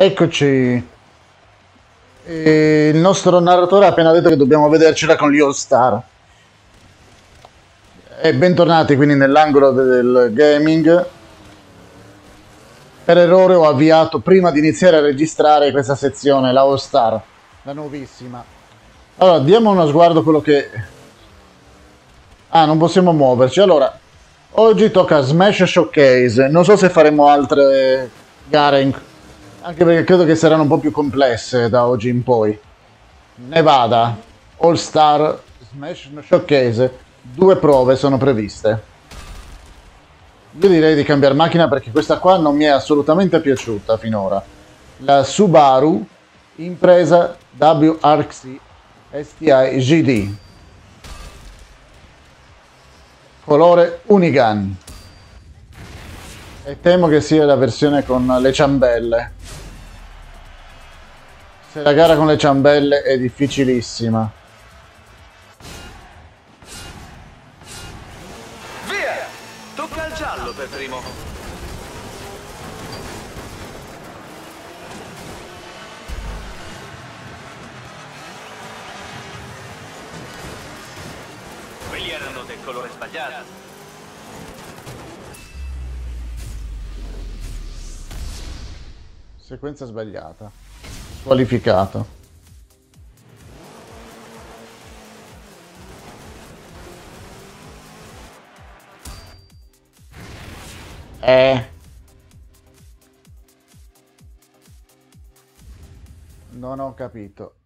Eccoci. E il nostro narratore ha appena detto che dobbiamo vedercela con gli All Star. E bentornati quindi nell'angolo del gaming. Per errore ho avviato prima di iniziare a registrare questa sezione, la All Star, la nuovissima. Allora, diamo uno sguardo a quello che... Ah, non possiamo muoverci. Allora, oggi tocca Smash Showcase. Non so se faremo altre gare in anche perché credo che saranno un po' più complesse da oggi in poi. Nevada, All Star, Smash Showcase, due prove sono previste. Io direi di cambiare macchina perché questa qua non mi è assolutamente piaciuta finora. La Subaru Impresa WRC STI GD. Colore Unigan. E temo che sia la versione con le ciambelle. La gara con le ciambelle è difficilissima. Via! Tocca al giallo per primo. Quelli erano del colore sbagliato. Sequenza sbagliata. Qualificato. Eh. Non ho capito.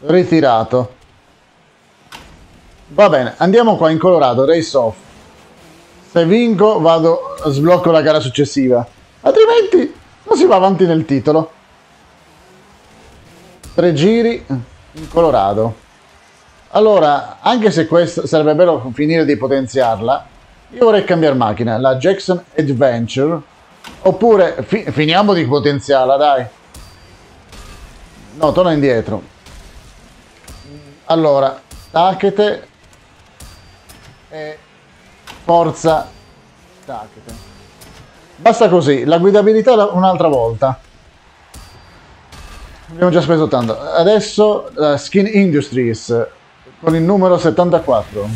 Ritirato. Va bene, andiamo qua in Colorado, race off. Se vinco vado, sblocco la gara successiva. Altrimenti non si va avanti nel titolo. Tre giri in Colorado. Allora, anche se questo sarebbe bello finire di potenziarla, io vorrei cambiare macchina, la Jackson Adventure, oppure fi finiamo di potenziarla, dai. No, torna indietro. Allora, tacchete e Forza. Tacchete. Basta così, la guidabilità un'altra volta. Abbiamo già speso tanto. Adesso uh, Skin Industries con il numero 74.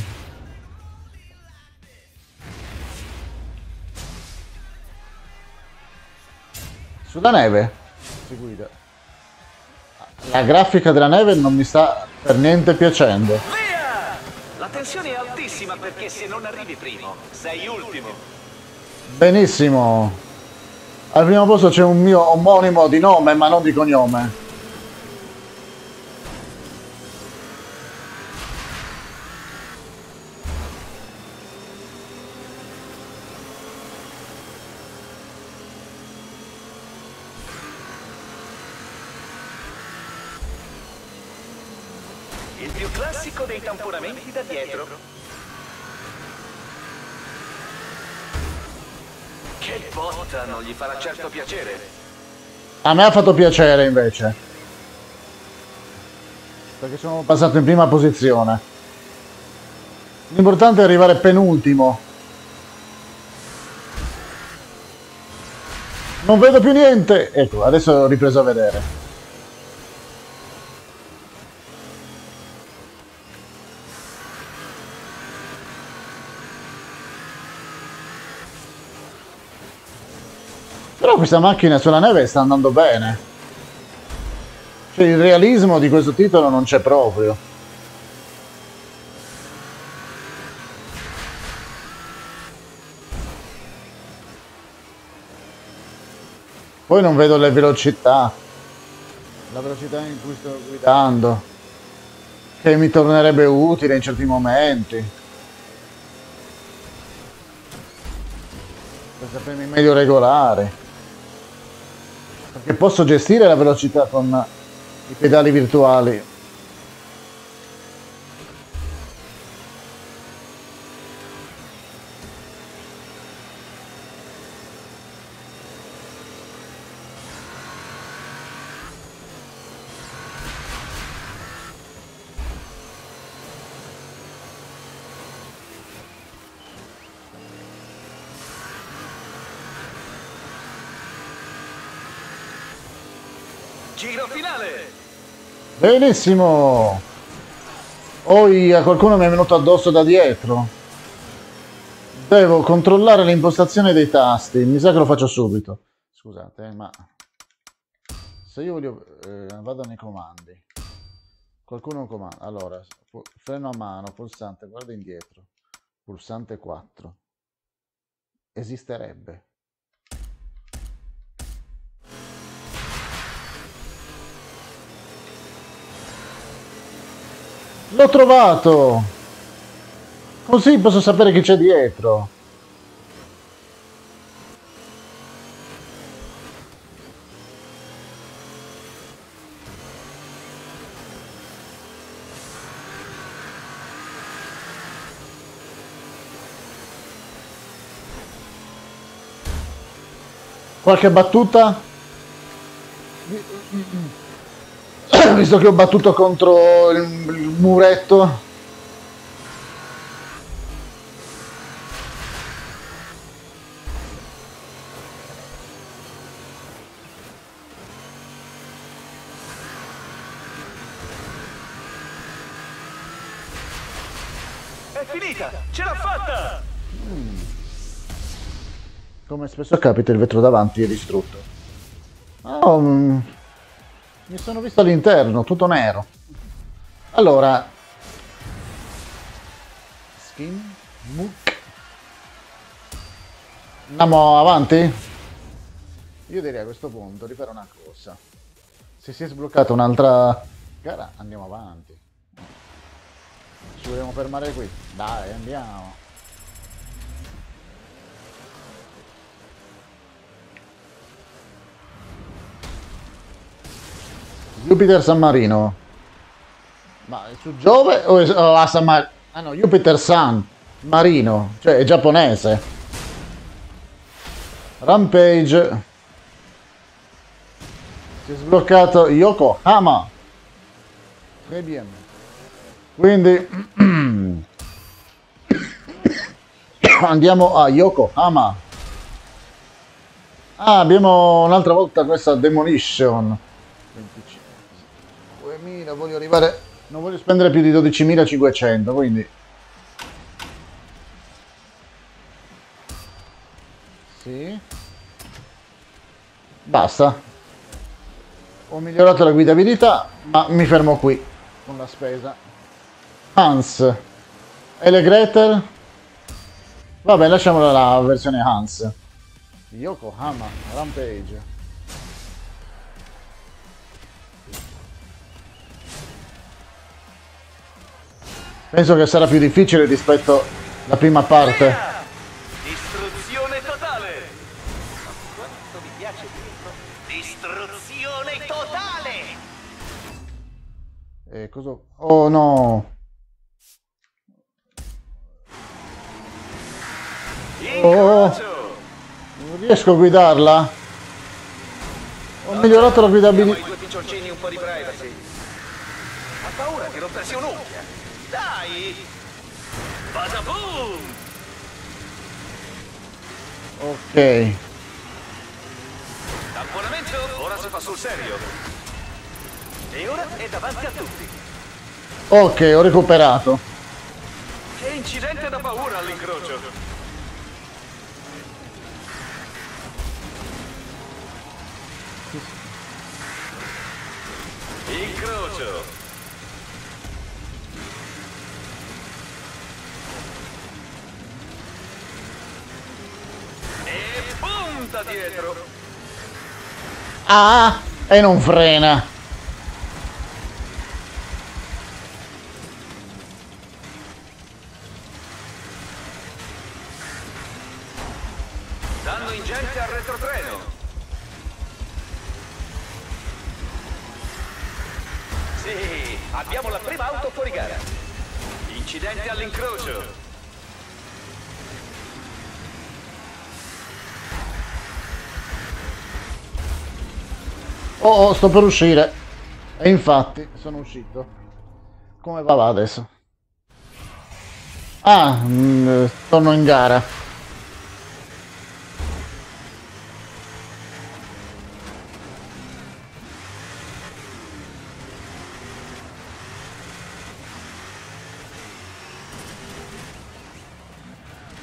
Sulla neve si guida. La grafica della neve non mi sta per niente piacendo tensione è altissima perché se non arrivi primo, sei ultimo. Benissimo. Al primo posto c'è un mio omonimo di nome ma non di cognome. Tamponamenti da dietro. Che botta, non gli farà certo piacere. A me ha fatto piacere invece. Perché sono passato in prima posizione. L'importante è arrivare penultimo. Non vedo più niente. Ecco, adesso ho ripreso a vedere. Questa macchina sulla neve sta andando bene. Cioè il realismo di questo titolo non c'è proprio. Poi non vedo le velocità. La velocità in cui sto guidando. Che mi tornerebbe utile in certi momenti. Per sapermi meglio regolare perché posso gestire la velocità con i pedali virtuali Giro finale! Benissimo! Oi, a qualcuno mi è venuto addosso da dietro. Devo controllare l'impostazione dei tasti. Mi sa che lo faccio subito. Scusate, eh, ma... Se io voglio... Eh, vado nei comandi. Qualcuno comanda. Allora, freno a mano, pulsante, guarda indietro. Pulsante 4. Esisterebbe. L'ho trovato! Così posso sapere chi c'è dietro. Qualche battuta? Visto che ho battuto contro il, il muretto. È finita! Ce l'ha fatta! Come spesso capita il vetro davanti è distrutto. Oh, mi sono visto all'interno, tutto nero. Allora. Skin. Mook. Andiamo avanti? Io direi a questo punto di fare una cosa. Se si è sbloccata un'altra gara, andiamo avanti. Ci vogliamo fermare qui? Dai, andiamo. Jupiter San Marino. Ma è su Giove o, è, o a San Marino? Ah no, Jupiter San Marino, cioè è giapponese. Rampage. Si è sbloccato Yokohama. Très bien. Quindi andiamo a Yokohama. Ah, abbiamo un'altra volta questa Demolition. 2000, voglio arrivare... Non voglio spendere più di 12.500, quindi... Sì. Basta. Ho migliorato la guidabilità, ma mi fermo qui con la spesa. Hans. E le Gretel? Vabbè, lasciamola la versione Hans. Yokohama Rampage. Penso che sarà più difficile rispetto alla prima parte. Distruzione totale! Quanto mi piace dirlo! Distruzione totale! E cosa... Oh no! Incrocio! Non riesco a guidarla? Ho migliorato la guidabilità. Ha paura di rompersi un'unghia. Dai! Bada boom! Ok. Tamponamento, ora si fa sul serio. E ora è davanti a tutti. Ok, ho recuperato. Che incidente da paura all'incrocio. Incrocio. E punta dietro. Ah! E non frena. sto per uscire. E infatti sono uscito. Come va, va adesso? Ah, mh, torno in gara.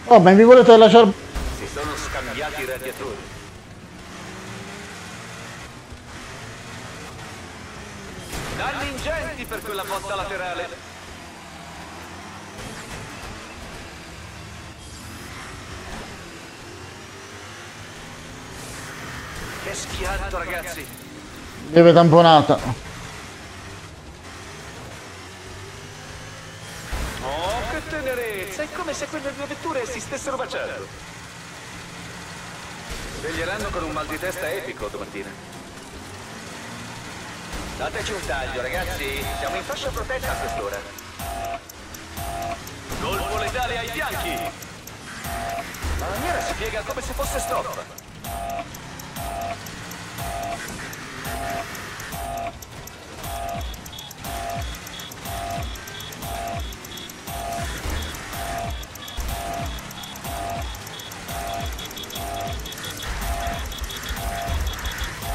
Oh, ma mi volete lasciare... Si sono scambiati i radiatori. Per quella botta laterale. Che schianto, ragazzi. Lieve tamponata. Oh, che tenerezza! È come se quelle due vetture si stessero baciando. Sveglieranno con un mal di testa epico domattina. Dateci un taglio, ragazzi. Siamo in fascia protetta a quest'ora. Colpo letale ai fianchi. La lamiera si piega come se fosse stroppa.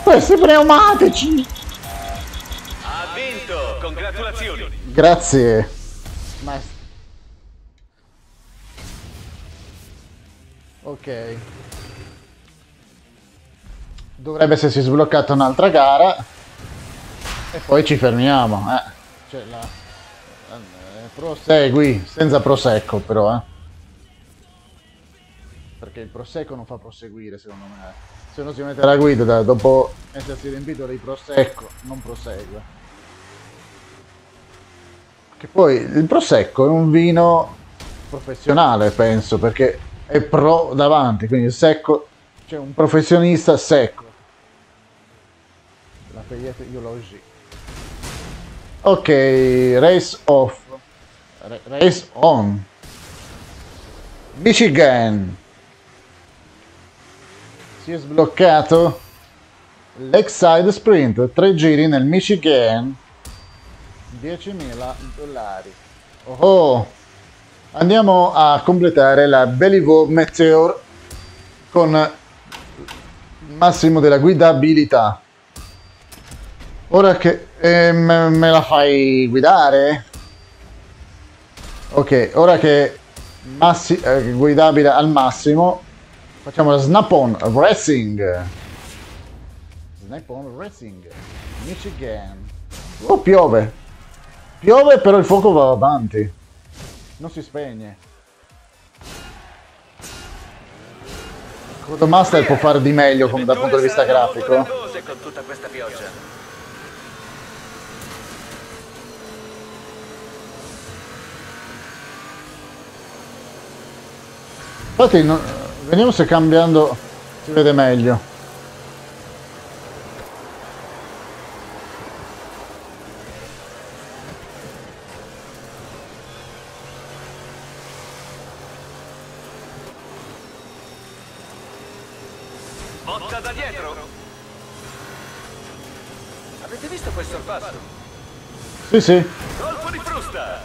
Questi pneumatici! Congratulazioni! Grazie. Ma... Ok. Dovrebbe essersi sbloccata un'altra gara. E poi ci fermiamo. Eh. Cioè, la... eh, Prosegui, senza prosecco però, eh. Perché il prosecco non fa proseguire, secondo me. Se uno si mette alla guida da- dopo essersi riempito di prosecco, non prosegue. Che poi il prosecco è un vino professionale, penso, perché è pro davanti, quindi il secco, c'è un professionista secco. La Payette Biology. Ok, race off. Ra- Race on. Michigan. Si è sbloccato l'ex-side sprint, tre giri nel Michigan, 10.000 dollari. Oh, oh. Andiamo a completare la Beliveau Meteor con il massimo della guidabilità. Ora che eh, me me la fai guidare? Ok, ora che massi- eh, guidabile al massimo, facciamo la Snap-on Racing. Snap-on Racing, Michigan. Oh, piove. Piove, però il fuoco va avanti. Non si spegne. Codemaster può fare di meglio come dal punto di vista grafico. Con tutta questa pioggia. Infatti, no- vediamo se cambiando si vede meglio. Botta da dietro. Avete visto quel sorpasso? Sì, sì. Colpo di frusta.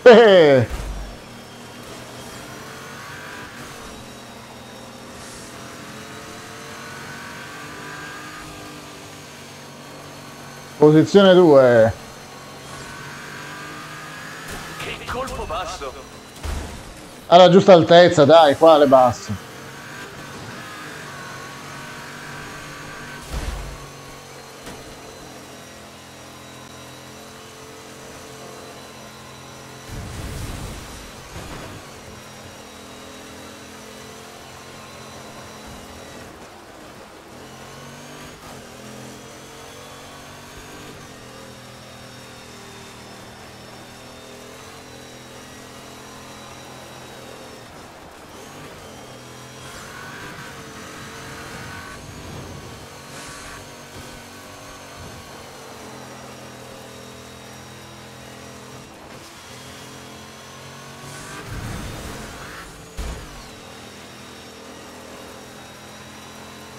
Eh. Posizione 2. Che colpo basso. Alla giusta altezza, dai, qua alle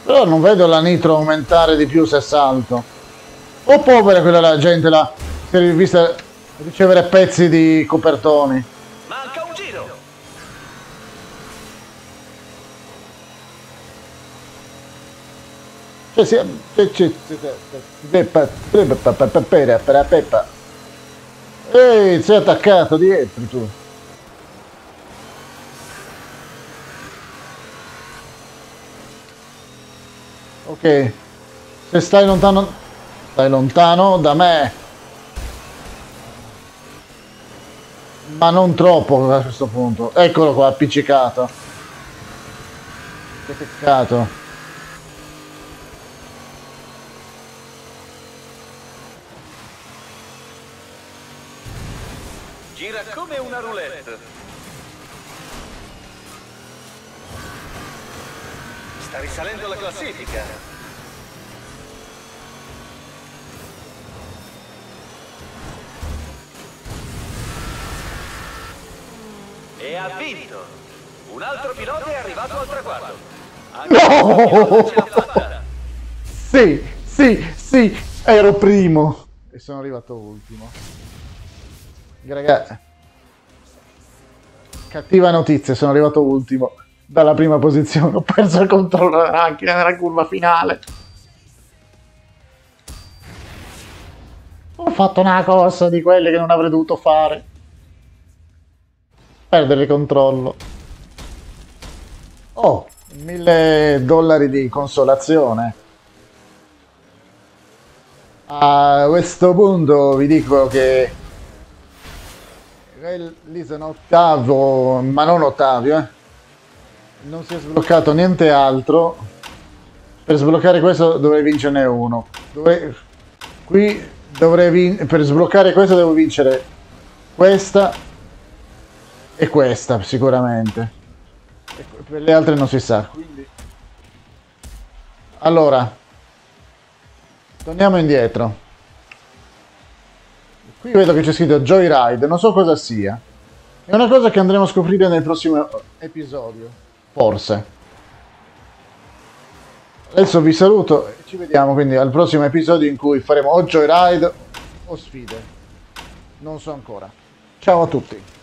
Però non vedo la nitro aumentare di più se salto. O povera quella la gente là, si è vista ricevere pezzi di copertoni. Manca un giro. Cioè, si, peppa. Ehi, sei attaccato dietro tu. Ok. Se stai lontano... Stai lontano da me. Ma non troppo a questo punto. Eccolo qua, appiccicato. Che peccato. Gira come una roulette. Sta risalendo la classifica. E ha vinto. Un altro pilota è arrivato al traguardo. No! Sì, sì, sì, ero primo. E sono arrivato ultimo. Ragazzi, cattiva notizia, sono arrivato ultimo. Dalla prima posizione ho perso il controllo della macchina nella curva finale. Ho fatto una cosa di quelle che non avrei dovuto fare. Perdere il controllo. Oh, mille dollari di consolazione. A questo punto vi dico che lì sono ottavo, ma non ottavio, eh. Non si è sbloccato niente altro. Per sbloccare questo dovrei vincerne uno. Dovrei... Qui dovrei vin... per sbloccare questo devo vincere questa e questa sicuramente. E per le altre non si sa. Quindi... Allora, torniamo indietro. Qui vedo che c'è scritto Joyride, non so cosa sia. È una cosa che andremo a scoprire nel prossimo episodio, forse. Adesso vi saluto e ci vediamo quindi al prossimo episodio in cui faremo o Joyride o sfide. Non so ancora. Ciao a tutti.